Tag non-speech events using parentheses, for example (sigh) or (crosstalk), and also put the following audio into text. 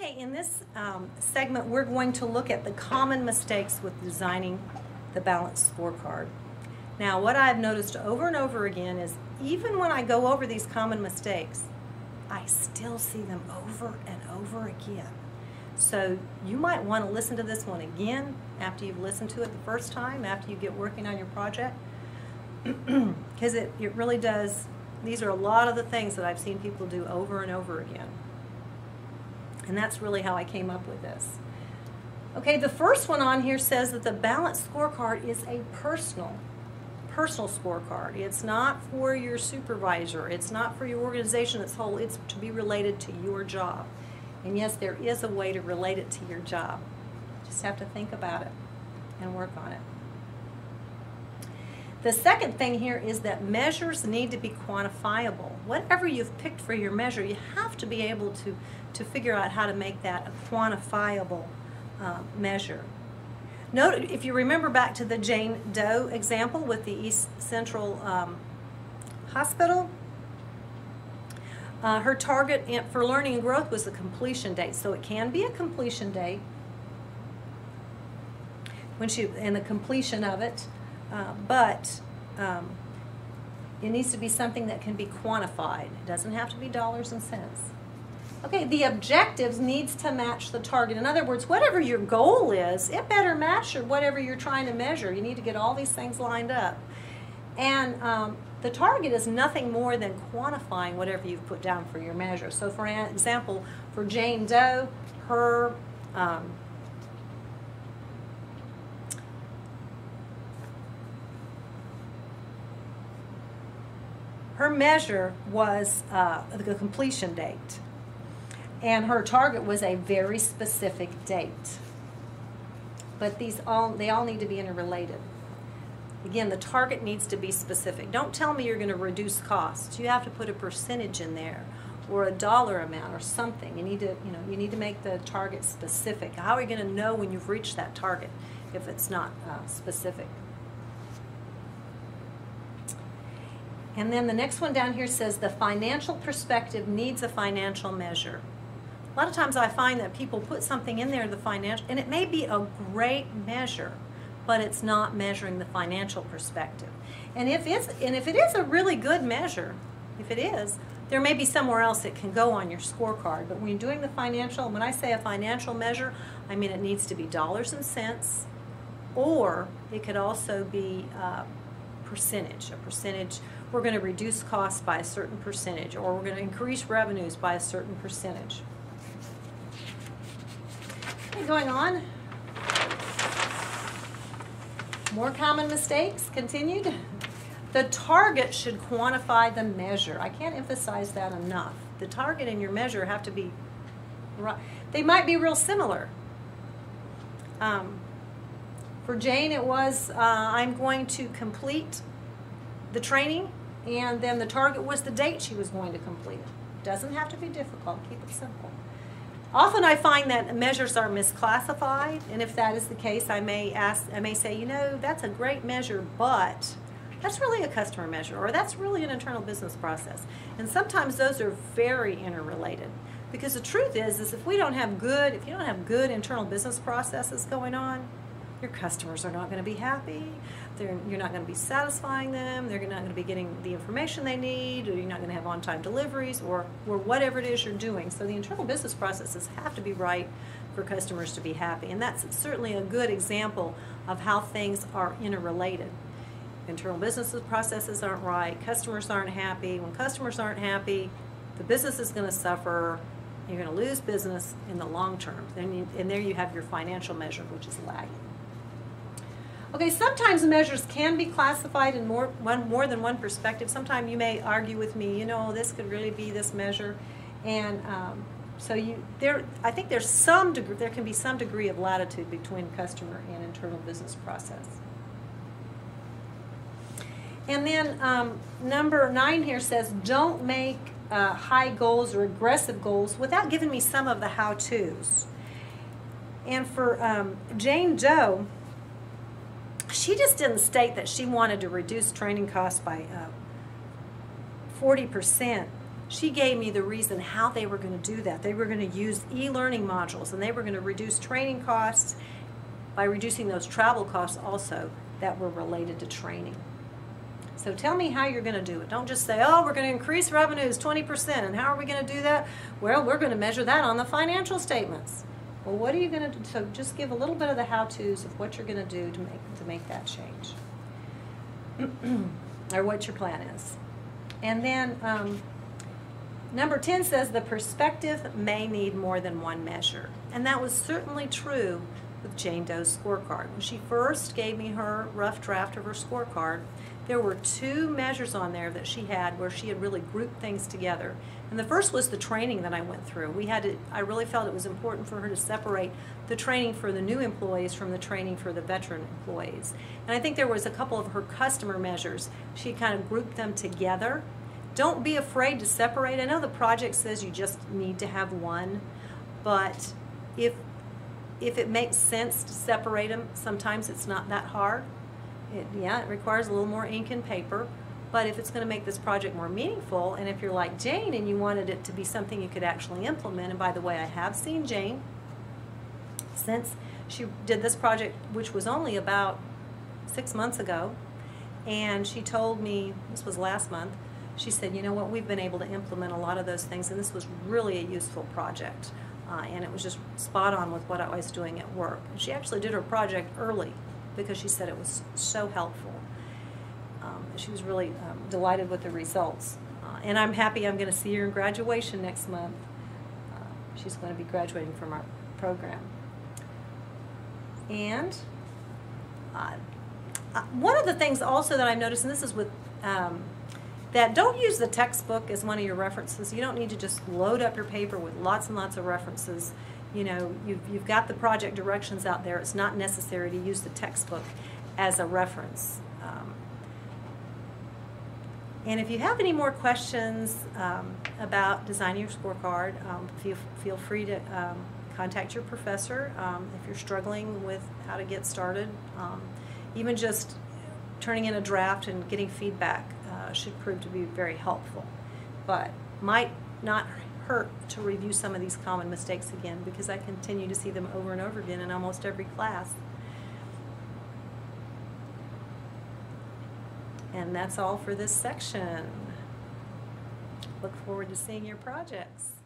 Okay, in this um, segment, we're going to look at the common mistakes with designing the balanced scorecard. Now, what I've noticed over and over again is even when I go over these common mistakes, I still see them over and over again. So you might want to listen to this one again after you've listened to it the first time, after you get working on your project, (clears throat) because it, it really does, these are a lot of the things that I've seen people do over and over again. And that's really how I came up with this. Okay, the first one on here says that the balanced scorecard is a personal, personal scorecard. It's not for your supervisor. It's not for your organization as whole. It's to be related to your job. And yes, there is a way to relate it to your job. Just have to think about it and work on it. The second thing here is that measures need to be quantifiable. Whatever you've picked for your measure, you have to be able to, to figure out how to make that a quantifiable uh, measure. Note, if you remember back to the Jane Doe example with the East Central um, Hospital, uh, her target for learning and growth was the completion date. So it can be a completion date when she and the completion of it. Uh, but um, it needs to be something that can be quantified. It doesn't have to be dollars and cents. Okay, the objectives needs to match the target. In other words, whatever your goal is, it better match whatever you're trying to measure. You need to get all these things lined up. And um, the target is nothing more than quantifying whatever you've put down for your measure. So for example, for Jane Doe, her um, her measure was uh, the completion date. And her target was a very specific date. But these all, they all need to be interrelated. Again, the target needs to be specific. Don't tell me you're going to reduce costs. You have to put a percentage in there or a dollar amount or something. You need to, you know, you need to make the target specific. How are you going to know when you've reached that target if it's not uh, specific? And then the next one down here says the financial perspective needs a financial measure. A lot of times I find that people put something in there, the financial, and it may be a great measure, but it's not measuring the financial perspective. And if it's and if it is a really good measure, if it is, there may be somewhere else it can go on your scorecard. But when you're doing the financial, when I say a financial measure, I mean it needs to be dollars and cents, or it could also be uh, percentage, a percentage we're going to reduce costs by a certain percentage, or we're going to increase revenues by a certain percentage. Okay, going on. More common mistakes continued. The target should quantify the measure. I can't emphasize that enough. The target and your measure have to be right. They might be real similar. Um, for Jane, it was uh, I'm going to complete the training and then the target was the date she was going to complete it. Doesn't have to be difficult, keep it simple. Often I find that measures are misclassified, and if that is the case, I may ask, I may say, you know, that's a great measure, but that's really a customer measure, or that's really an internal business process. And sometimes those are very interrelated. Because the truth is, is if we don't have good, if you don't have good internal business processes going on, your customers are not going to be happy. They're, you're not going to be satisfying them. They're not going to be getting the information they need, or you're not going to have on-time deliveries, or, or whatever it is you're doing. So the internal business processes have to be right for customers to be happy. And that's certainly a good example of how things are interrelated. Internal business processes aren't right. Customers aren't happy. When customers aren't happy, the business is going to suffer. You're going to lose business in the long term. Then you, and there you have your financial measure, which is lagging. Okay, sometimes measures can be classified in more, one, more than one perspective. Sometimes you may argue with me, you know, this could really be this measure. And um, so you, there, I think there's some degree, there can be some degree of latitude between customer and internal business process. And then um, number nine here says, don't make uh, high goals or aggressive goals without giving me some of the how-tos. And for um, Jane Doe, she just didn't state that she wanted to reduce training costs by uh, 40%. she gave me the reason how they were going to do that. They were going to use e-learning modules and they were going to reduce training costs by reducing those travel costs also that were related to training. So tell me how you're going to do it. Don't just say, oh, we're going to increase revenues 20%. And how are we going to do that? Well, we're going to measure that on the financial statements. Well, what are you going to do? So just give a little bit of the how-tos of what you're going to do to make, to make that change. (clears throat) or what your plan is. And then um, number 10 says the perspective may need more than one measure. And that was certainly true with Jane Doe's scorecard. When she first gave me her rough draft of her scorecard, there were two measures on there that she had where she had really grouped things together. And the first was the training that I went through. We had to, I really felt it was important for her to separate the training for the new employees from the training for the veteran employees. And I think there was a couple of her customer measures. She kind of grouped them together. Don't be afraid to separate. I know the project says you just need to have one, but if if it makes sense to separate them, sometimes it's not that hard. It, yeah, it requires a little more ink and paper, but if it's going to make this project more meaningful, and if you're like Jane and you wanted it to be something you could actually implement, and by the way, I have seen Jane since she did this project, which was only about six months ago, and she told me, this was last month, she said, you know what, we've been able to implement a lot of those things, and this was really a useful project. Uh, and it was just spot on with what I was doing at work. And she actually did her project early because she said it was so helpful. Um, she was really um, delighted with the results. Uh, and I'm happy I'm going to see her in graduation next month. Uh, she's going to be graduating from our program. And uh, uh, one of the things also that I've noticed, and this is with um, that don't use the textbook as one of your references. You don't need to just load up your paper with lots and lots of references. You know, you've, you've got the project directions out there. It's not necessary to use the textbook as a reference. Um, and if you have any more questions um, about designing your scorecard, um, feel, feel free to um, contact your professor um, if you're struggling with how to get started. Um, even just turning in a draft and getting feedback uh, should prove to be very helpful. But might not hurt to review some of these common mistakes again because I continue to see them over and over again in almost every class. And that's all for this section. Look forward to seeing your projects.